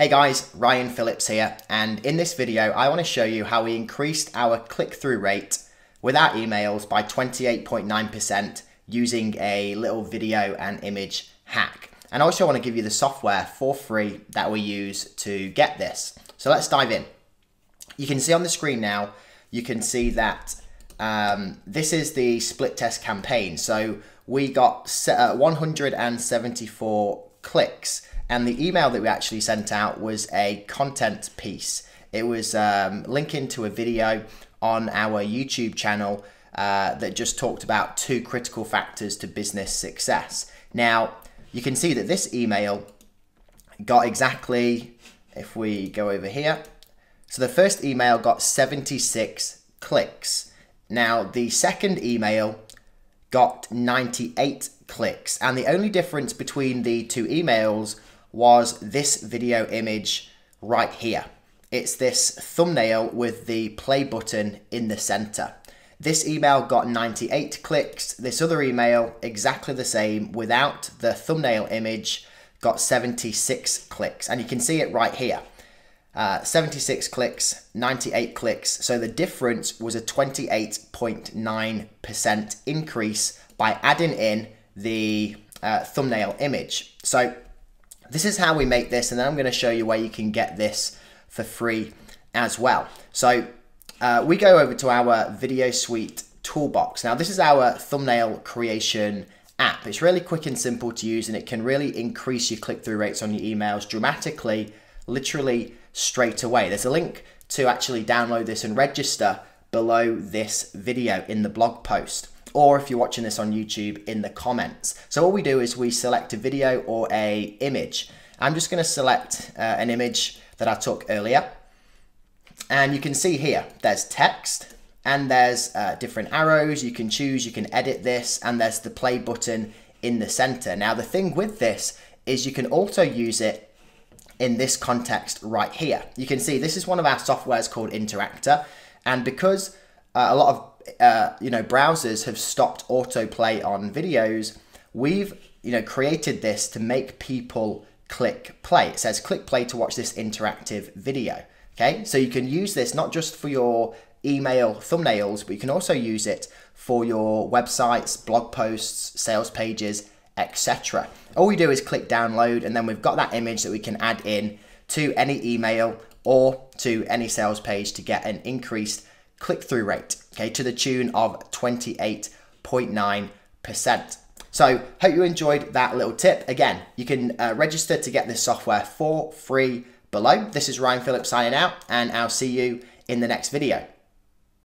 Hey guys, Ryan Phillips here, and in this video I want to show you how we increased our click-through rate with our emails by 28.9% using a little video and image hack. And I also want to give you the software for free that we use to get this. So let's dive in. You can see on the screen now, you can see that um, this is the split test campaign. So we got uh, 174 clicks and the email that we actually sent out was a content piece. It was um, linking to a video on our YouTube channel uh, that just talked about two critical factors to business success. Now, you can see that this email got exactly, if we go over here, so the first email got 76 clicks. Now, the second email got 98 clicks, and the only difference between the two emails was this video image right here. It's this thumbnail with the play button in the center. This email got 98 clicks. This other email, exactly the same, without the thumbnail image, got 76 clicks. And you can see it right here. Uh, 76 clicks, 98 clicks. So the difference was a 28.9% increase by adding in the uh, thumbnail image. So this is how we make this, and then I'm going to show you where you can get this for free as well. So uh, we go over to our Video Suite toolbox. Now, this is our thumbnail creation app. It's really quick and simple to use, and it can really increase your click-through rates on your emails dramatically, literally straight away. There's a link to actually download this and register below this video in the blog post or if you're watching this on YouTube in the comments. So what we do is we select a video or a image. I'm just going to select uh, an image that I took earlier. And you can see here, there's text and there's uh, different arrows. You can choose, you can edit this, and there's the play button in the center. Now, the thing with this is you can also use it in this context right here. You can see this is one of our softwares called Interactor. And because uh, a lot of uh, you know browsers have stopped autoplay on videos, we've you know created this to make people click play. It says click play to watch this interactive video. Okay, so you can use this not just for your email thumbnails, but you can also use it for your websites, blog posts, sales pages, etc. All we do is click download, and then we've got that image that we can add in to any email or to any sales page to get an increased click-through rate, okay, to the tune of 28.9%. So hope you enjoyed that little tip. Again, you can uh, register to get this software for free below. This is Ryan Phillips signing out, and I'll see you in the next video.